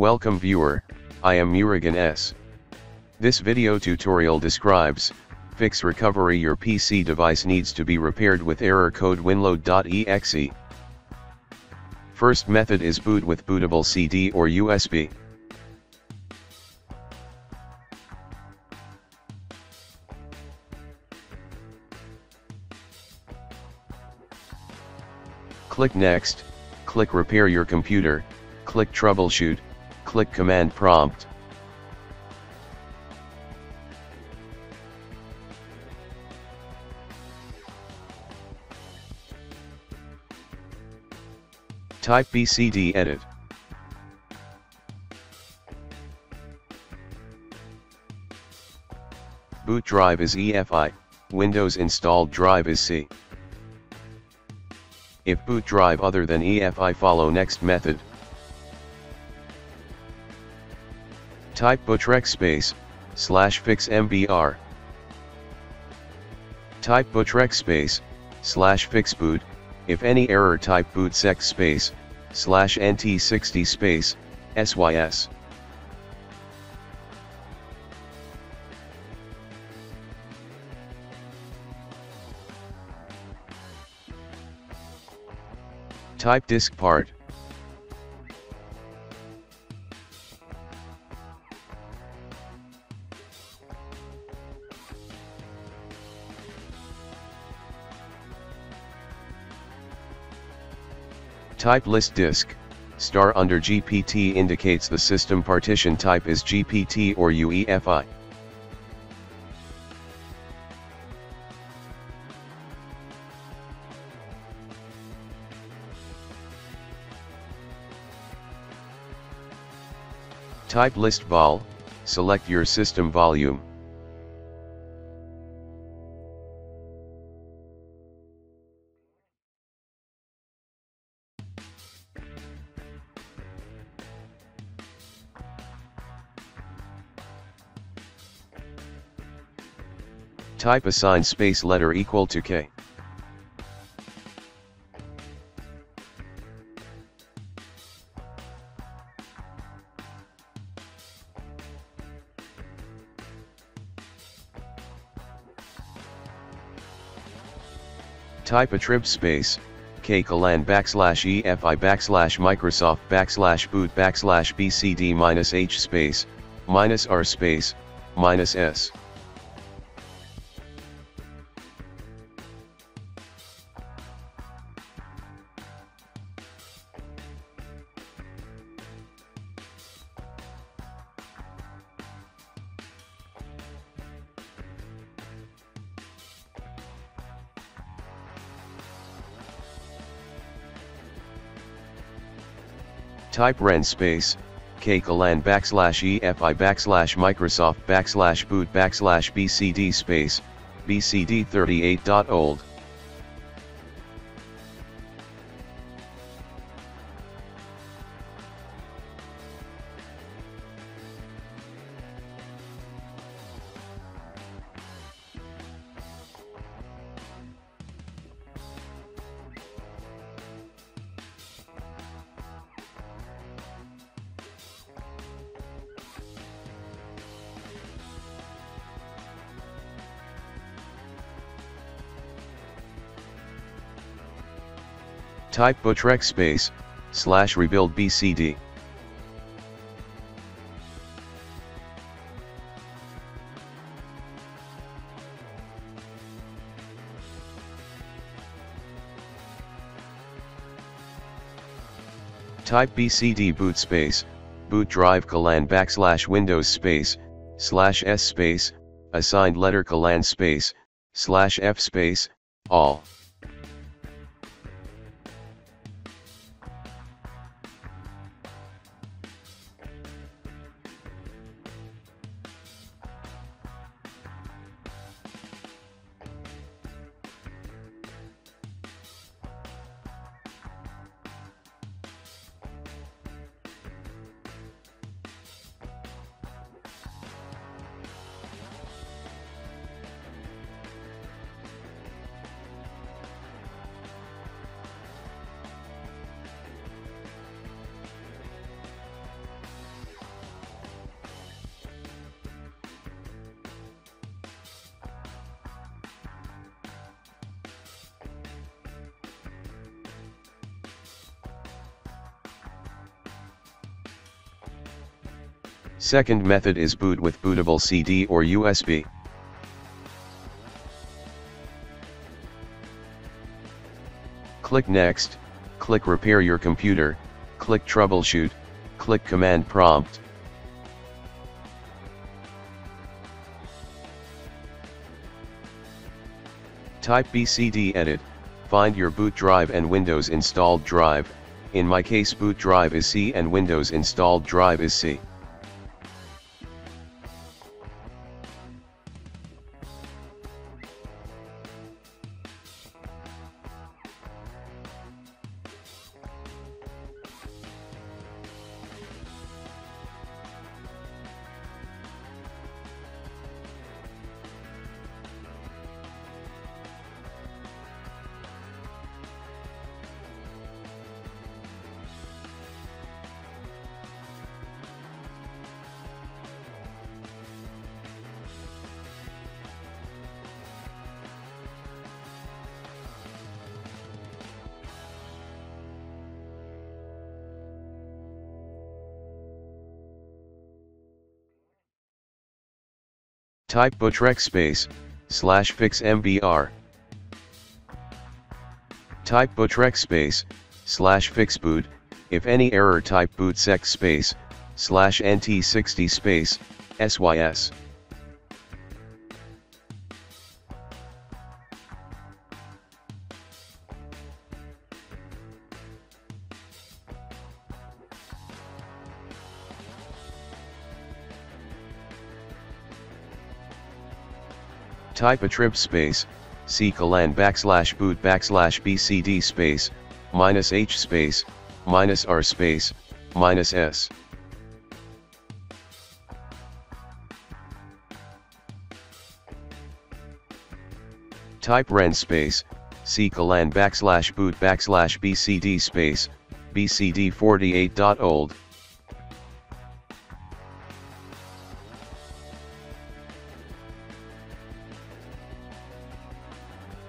Welcome viewer, I am Murugan S. This video tutorial describes, fix recovery your PC device needs to be repaired with error code winload.exe. First method is boot with bootable CD or USB. Click Next, click Repair your computer, click Troubleshoot, click Command Prompt. Type BCD Edit. Boot drive is EFI, Windows installed drive is C. If boot drive other than EFI follow next method. Type bootrec space, slash fix mbr. Type bootrec space, slash fix boot, if any error type bootsect space, slash nt60 space, sys. Type disk part. Type list disk, star under GPT indicates the system partition type is GPT or UEFI. Type list vol, select your system volume. Type assign space letter equal to K. Type attrib space, k colon backslash efi backslash microsoft backslash boot backslash bcd minus h space, minus r space, minus s. Type ren space, k colon backslash efi backslash microsoft backslash boot backslash bcd space, bcd38.old. Type bootrec space, slash rebuild bcd. Type bcd boot space, boot drive colon backslash windows space, slash s space, assigned letter colon space, slash f space, all. Second method is boot with bootable CD or USB. Click Next, click Repair your computer, click Troubleshoot, click Command Prompt. Type BCD edit, find your boot drive and Windows installed drive, in my case boot drive is C and Windows installed drive is C. Type bootrec space, slash fix mbr. Type bootrec space, slash fix boot, if any error type bootsect space, slash nt60 space, sys. Type attrib space, c colon backslash boot backslash bcd space, minus h space, minus r space, minus s. Type ren space, c colon backslash boot backslash bcd space, bcd48.old.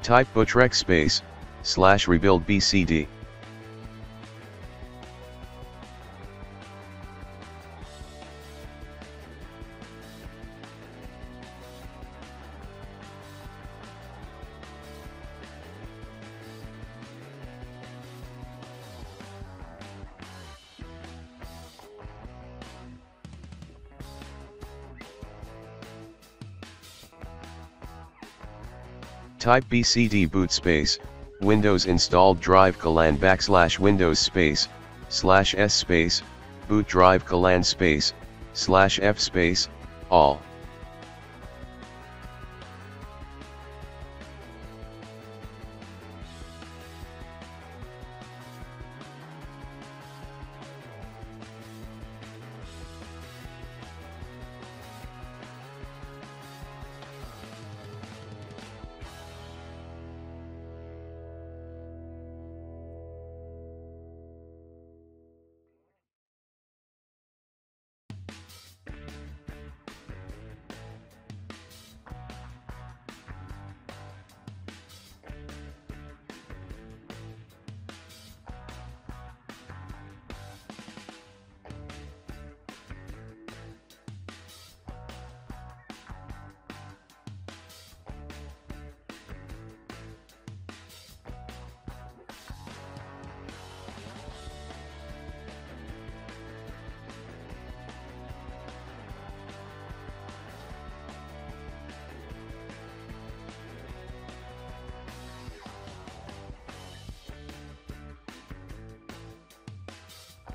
Type bootrec space, slash rebuild bcd. Type bcd boot space, Windows installed drive colon backslash Windows space, slash s space, boot drive colon space, slash f space, all.